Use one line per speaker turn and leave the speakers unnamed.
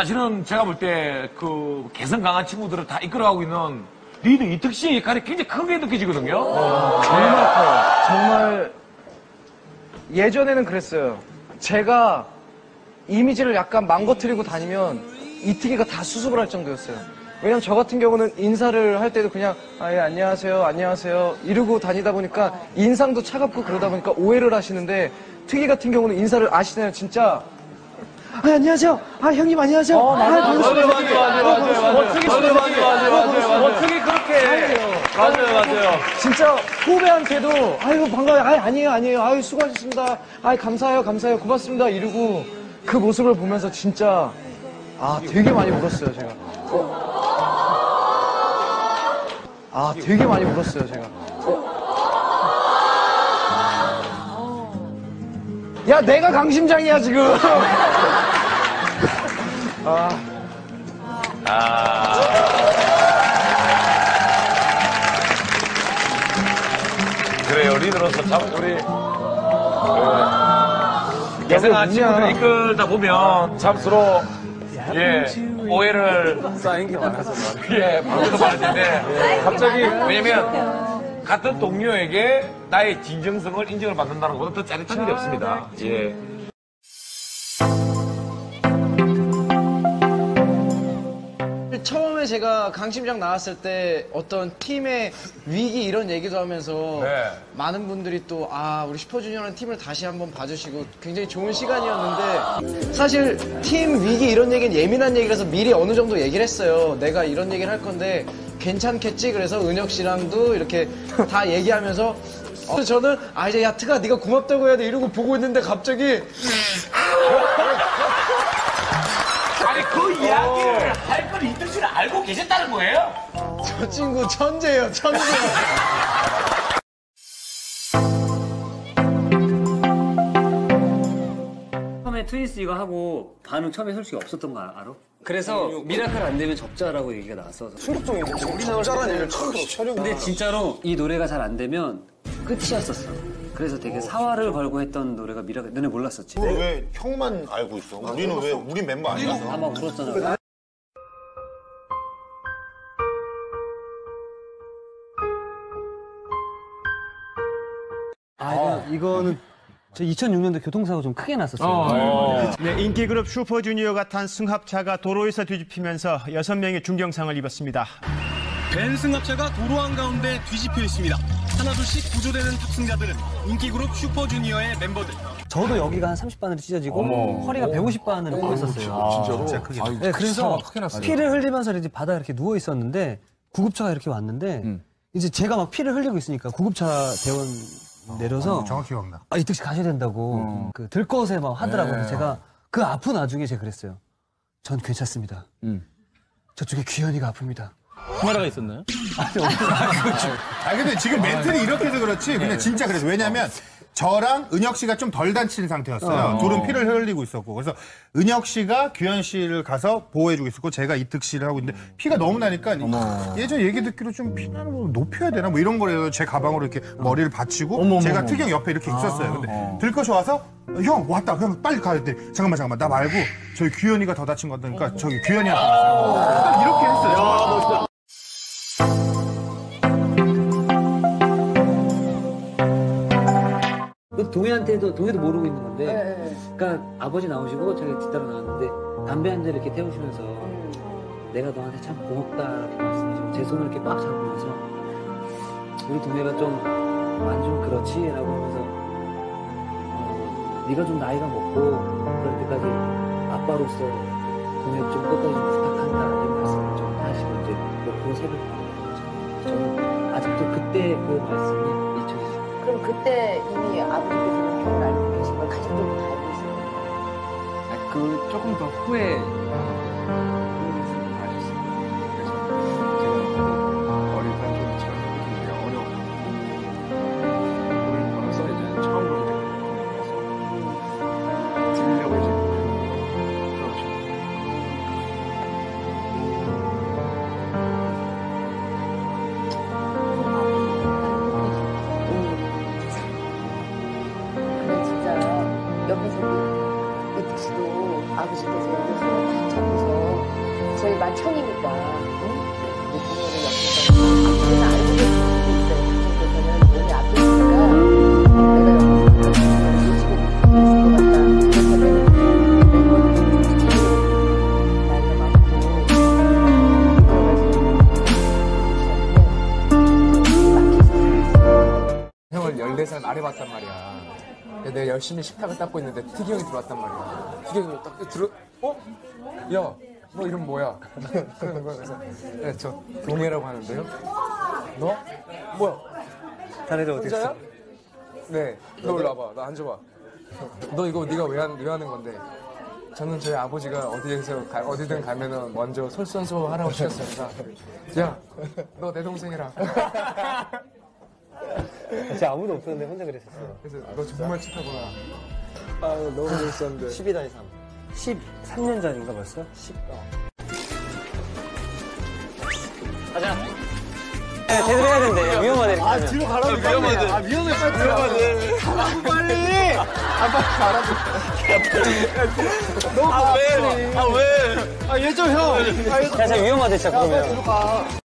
사실은 제가 볼 때 그 개성 강한 친구들을 다 이끌어가고 있는 리더 이특 씨의 역할이 굉장히 큰게 느껴지거든요.
정말 커요. 정말 예전에는 그랬어요. 제가 이미지를 약간 망가뜨리고 다니면 이특이가 다 수습을 할 정도였어요. 왜냐면 저 같은 경우는 인사를 할 때도 그냥 아, 예, 안녕하세요, 안녕하세요 이러고 다니다 보니까 인상도 차갑고 그러다 보니까 오해를 하시는데 특이 같은 경우는 인사를 아시나요? 진짜 아, 안녕하세요. 아, 형님 안녕하세요. 아, 반갑습니다.
맞아요, 맞아요, 맞아요.
어떻게
맞아요, 맞아요, 맞아요, 맞아요.
어떻게 그렇게
맞아요, 맞아요.
진짜 후배한테도 아유 반가워요. 아유 아니에요 아니에요. 아유 수고하셨습니다. 아유 감사해요 감사해요 고맙습니다 이러고 그 모습을 보면서 진짜 아 되게 많이 울었어요 제가. 어. 아 되게 많이 울었어요 제가. 어. 야 내가 강심장이야 지금.
그래요, 리더로서 참 우리 그, 개성한 친구들 이끌다 보면 참 서로 예 오해를 쌓인 게 많아서 예 방금도 말했는데 갑자기 왜냐면 같은 동료에게 나의 진정성을 인정을 받는다는 것보다 더 짜릿한 일이 없습니다. 예.
처음에 제가 강심장 나왔을 때 어떤 팀의 위기 이런 얘기도 하면서
네.
많은 분들이 또 아 우리 슈퍼주니어라는 팀을 다시 한번 봐주시고 굉장히 좋은 시간이었는데 사실 팀 위기 이런 얘기는 예민한 얘기라서 미리 어느 정도 얘기를 했어요 내가 이런 얘기를 할 건데 괜찮겠지 그래서 은혁 씨랑도 이렇게 다 얘기하면서 어, 저는 아 이제 야 트가 네가 고맙다고 해야 돼 이러고 보고 있는데 갑자기
아니 그 이야기를 할걸 이들 씨는 알고 계셨다는 거예요?
저 친구 천재예요 천재
처음에 트윈스 이거 하고 반응 처음에 솔직히 없었던 거 알아? 그래서 Miracle 안 되면 접자라고 얘기가 나왔어.
충격적이네. 접자란 얘기를 처음 들어, 촬영.
근데 진짜로 이 노래가 잘 안 되면 끝이었었어. 그래서 되게 사활을 걸고 했던 노래가 Miracle. 너네 몰랐었지?
왜 형만 알고 있어? 우리는 왜, 우리 멤버 아니라서?
아마 울었잖아.
아, 이거, 이거는 저 2006년도 교통사고 좀 크게 났었어요.
네, 인기 그룹 슈퍼주니어가 탄 승합차가 도로에서 뒤집히면서 여섯 명이 중경상을 입었습니다.
벤 승합차가 도로 한가운데 뒤집혀 있습니다. 하나둘씩 구조되는 탑승자들은 인기 그룹 슈퍼주니어의 멤버들.
저도 여기가 한 30바늘이 찢어지고 허리가 150바늘을 꽂혔어요.
진짜 크게.
네, 그래서 피를 흘리면서 이제 바다에 이렇게 누워 있었는데 구급차가 이렇게 왔는데 이제 제가 막 피를 흘리고 있으니까 구급차 대원 내려서
정확히 기억나.
아 이특 씨 가셔야 된다고 그 들것에 막 하더라고요. 그래서 제가 그 아픈 와중에 제가 그랬어요. 전 괜찮습니다. 저쪽에 귀현이가 아픕니다.
아, 근데 지금 멘트는 이렇게 해서 그렇지. 근데 진짜 그래서. 왜냐면 저랑 은혁 씨가 좀 덜 다친 상태였어요. 둘은 피를 흘리고 있었고. 그래서 은혁 씨가 규현 씨를 가서 보호해주고 있었고 제가 이특 씨를 하고 있는데 피가 너무 나니까 예전 얘기 듣기로 좀 피나는 거 높여야 되나 뭐 이런 거래요. 제 가방으로 이렇게 머리를 받치고 제가 특이 형 옆에 이렇게 있었어요. 근데 들것 이 와서 형 왔다. 그럼 빨리 가야 돼. 잠깐만 잠깐만 나 말고 저희 규현이가 더 다친 거니까 저기 규현이한테 갔어요. 이렇게 했어요.
그 동해한테도 동해도 모르고 있는 건데, 그러니까 아버지 나오시고 자기 뒤따라 나왔는데 담배 한 대 이렇게 태우시면서 내가 너한테 참 고맙다 이렇게 말씀하시고 제 손을 이렇게 꽉 잡으면서 우리 동해가 좀 많이 좀 그렇지 라고 하면서 어, 네가 좀 나이가 먹고 그럴 때까지 아빠로서 동해 좀 끝까지 좀 부탁한다 이런 말씀을 좀 하시고 이제 놓고 새벽 나오는 저는 아직도 그때 그 말씀이
그럼 그때 이미 아버지께서는 결혼 알고 계신 걸 가족들도 다 알고 있어요.
그 조금 더 후에
씨도 아버지께서 옆에 손을 다 잡고서 형이니까. 응? 내 부모를 옆에서 우리는 알고 계실 수도 있어요. 그쪽에서는 몸이 아프니까 내가 옆에서 의식을 있을 것 같다. 그렇다면 매번 솔직히 나이가 많고 여러 가지 막힐 수 있어요.
형을 14살 말해봤단 말이야. 내가 열심히 식탁을 닦고 있는데 특이 형이 들어왔단 말이야. 특이 형이 딱 들어, 어? 야, 너 이름 뭐야? 그러는 거야. 그래서, 네, 저 동해라고 하는데요. 너? 뭐야?
자네들 어떻게
혼자야? 네, 너 일로 와봐. 나 앉아봐. 너 이거 네가 왜, 한- 왜 하는 건데? 저는 저희 아버지가 어디에서 가- 어디든 가면은 먼저 솔선수범하라고 시켰습니다. 야, 너 내 동생이라.
진짜 아무도 없었는데 혼자 그랬었어요.
그래서 너 정말 착하구나.
아, 너무 재밌었는데. 12다이 3. 13년 전인가 벌써? 10. 가자. 네, 제대로 해야 된대. 위험하대. 이렇게 아, 뒤로 가라고. 위험하대. 아, 위험해. 빨리 위험하대. 가라고, 빨리. 아, 빨리 가라고. 너무 아, 왜? 아, 왜? 아, 얘 좀 형. 아, 얘 좀. 야, 진짜 위험하대, 진짜 그러면.